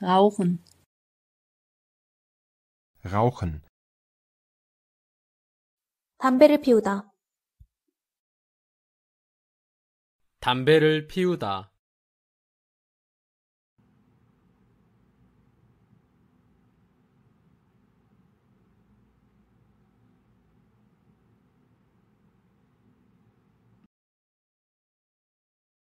rauchen, rauchen, 담배를 피우다, 담배를 피우다.